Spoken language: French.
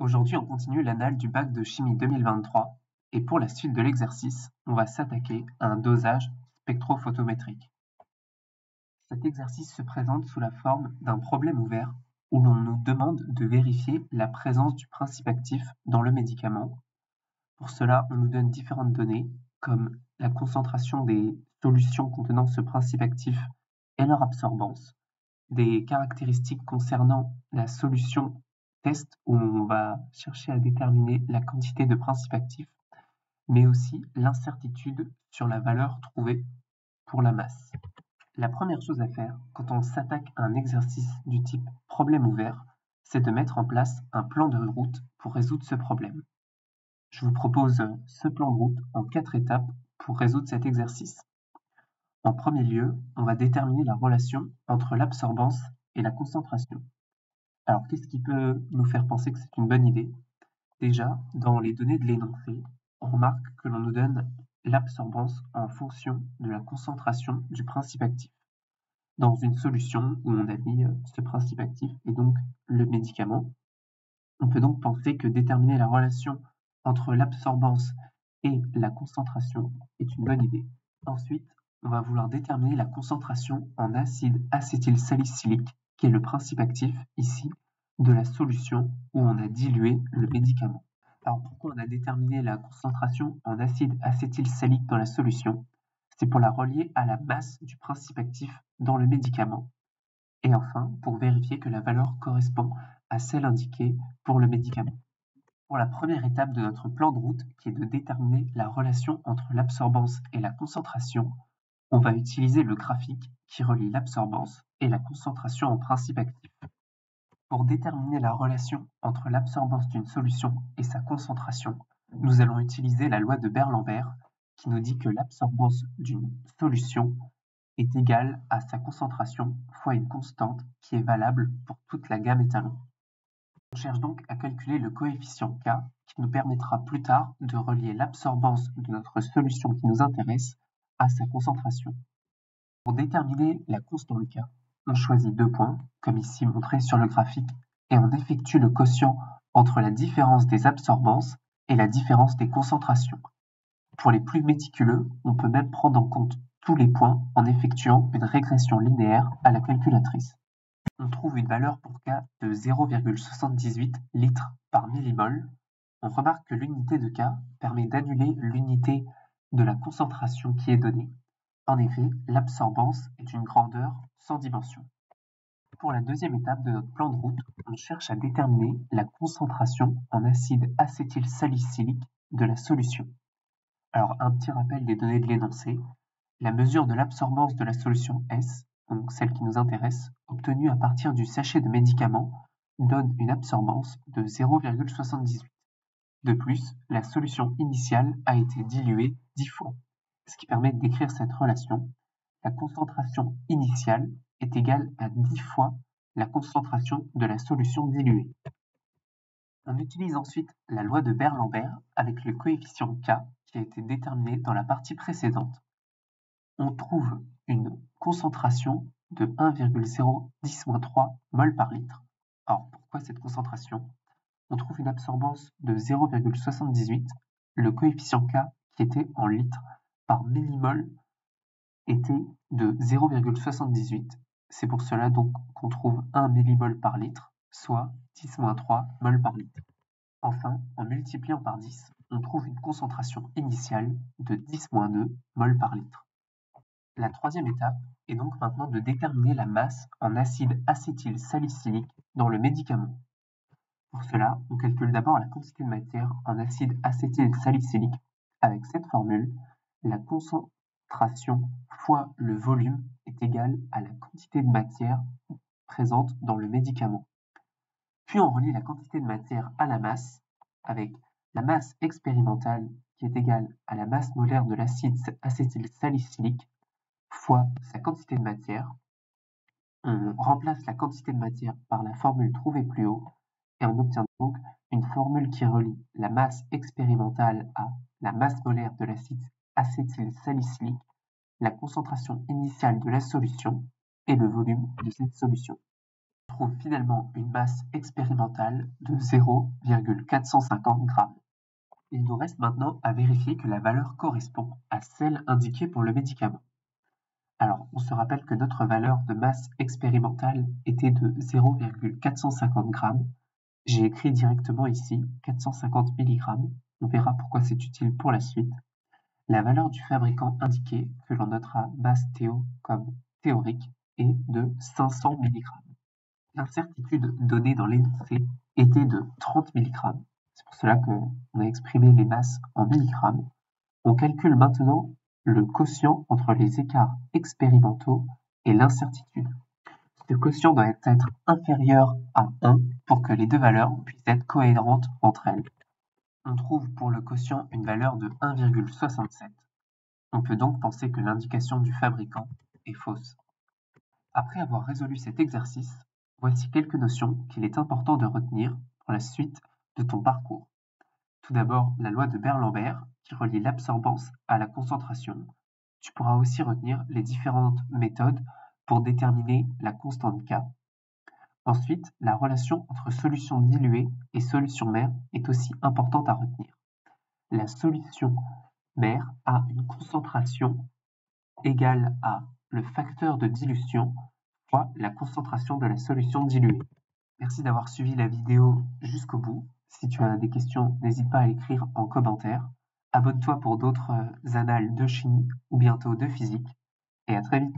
Aujourd'hui, on continue l'annale du bac de chimie 2023 et pour la suite de l'exercice, on va s'attaquer à un dosage spectrophotométrique. Cet exercice se présente sous la forme d'un problème ouvert où l'on nous demande de vérifier la présence du principe actif dans le médicament. Pour cela, on nous donne différentes données comme la concentration des solutions contenant ce principe actif et leur absorbance, des caractéristiques concernant la solution test où on va chercher à déterminer la quantité de principe actif, mais aussi l'incertitude sur la valeur trouvée pour la masse. La première chose à faire quand on s'attaque à un exercice du type problème ouvert, c'est de mettre en place un plan de route pour résoudre ce problème. Je vous propose ce plan de route en quatre étapes pour résoudre cet exercice. En premier lieu, on va déterminer la relation entre l'absorbance et la concentration. Alors, qu'est-ce qui peut nous faire penser que c'est une bonne idée? Déjà, dans les données de l'énoncé, on remarque que l'on nous donne l'absorbance en fonction de la concentration du principe actif. Dans une solution où on a mis euh, ce principe actif et donc le médicament, on peut donc penser que déterminer la relation entre l'absorbance et la concentration est une bonne idée. Ensuite, on va vouloir déterminer la concentration en acide acétylsalicylique, qui est le principe actif ici de la solution où on a dilué le médicament. Alors pourquoi on a déterminé la concentration en acide acétylsalique dans la solution? C'est pour la relier à la masse du principe actif dans le médicament. Et enfin, pour vérifier que la valeur correspond à celle indiquée pour le médicament. Pour la première étape de notre plan de route, qui est de déterminer la relation entre l'absorbance et la concentration, on va utiliser le graphique qui relie l'absorbance et la concentration en principe actif. Pour déterminer la relation entre l'absorbance d'une solution et sa concentration, nous allons utiliser la loi de Berlambert qui nous dit que l'absorbance d'une solution est égale à sa concentration fois une constante qui est valable pour toute la gamme étalon. On cherche donc à calculer le coefficient K qui nous permettra plus tard de relier l'absorbance de notre solution qui nous intéresse à sa concentration. Pour déterminer la constante K, on choisit deux points, comme ici montré sur le graphique, et on effectue le quotient entre la différence des absorbances et la différence des concentrations. Pour les plus méticuleux, on peut même prendre en compte tous les points en effectuant une régression linéaire à la calculatrice. On trouve une valeur pour K de 0,78 litres par millimol. On remarque que l'unité de K permet d'annuler l'unité de la concentration qui est donnée. En effet, l'absorbance est une grandeur sans dimension. Pour la deuxième étape de notre plan de route, on cherche à déterminer la concentration en acide acétylsalicylique de la solution. Alors un petit rappel des données de l'énoncé. La mesure de l'absorbance de la solution S, donc celle qui nous intéresse, obtenue à partir du sachet de médicaments, donne une absorbance de 0,78. De plus, la solution initiale a été diluée 10 fois ce qui permet d'écrire cette relation. La concentration initiale est égale à 10 fois la concentration de la solution diluée. On utilise ensuite la loi de Berlambert avec le coefficient K qui a été déterminé dans la partie précédente. On trouve une concentration de 1,010-3 mol par litre. Alors pourquoi cette concentration? On trouve une absorbance de 0,78, le coefficient K qui était en litres par millimol était de 0,78. C'est pour cela donc qu'on trouve 1 millimol par litre, soit 10-3 mol par litre. Enfin, en multipliant par 10, on trouve une concentration initiale de 10-2 mol par litre. La troisième étape est donc maintenant de déterminer la masse en acide acétylsalicylique dans le médicament. Pour cela, on calcule d'abord la quantité de matière en acide acétylsalicylique avec cette formule la concentration fois le volume est égal à la quantité de matière présente dans le médicament. Puis on relie la quantité de matière à la masse avec la masse expérimentale qui est égale à la masse molaire de l'acide acétylsalicylique fois sa quantité de matière. On remplace la quantité de matière par la formule trouvée plus haut et on obtient donc une formule qui relie la masse expérimentale à la masse molaire de l'acide acétylsalicylique, la concentration initiale de la solution et le volume de cette solution. trouve finalement une masse expérimentale de 0,450 g. Il nous reste maintenant à vérifier que la valeur correspond à celle indiquée pour le médicament. Alors, on se rappelle que notre valeur de masse expérimentale était de 0,450 g. J'ai écrit directement ici 450 mg. On verra pourquoi c'est utile pour la suite. La valeur du fabricant indiquée, que l'on notera masse Théo comme théorique, est de 500 mg. L'incertitude donnée dans l'énoncé était de 30 mg. C'est pour cela qu'on a exprimé les masses en milligrammes. On calcule maintenant le quotient entre les écarts expérimentaux et l'incertitude. Ce quotient doit être inférieur à 1 pour que les deux valeurs puissent être cohérentes entre elles. On trouve pour le quotient une valeur de 1,67. On peut donc penser que l'indication du fabricant est fausse. Après avoir résolu cet exercice, voici quelques notions qu'il est important de retenir pour la suite de ton parcours. Tout d'abord, la loi de Berlambert qui relie l'absorbance à la concentration. Tu pourras aussi retenir les différentes méthodes pour déterminer la constante K. Ensuite, la relation entre solution diluée et solution mère est aussi importante à retenir. La solution mère a une concentration égale à le facteur de dilution fois la concentration de la solution diluée. Merci d'avoir suivi la vidéo jusqu'au bout. Si tu as des questions, n'hésite pas à l'écrire en commentaire. Abonne-toi pour d'autres euh, annales de chimie ou bientôt de physique. Et à très vite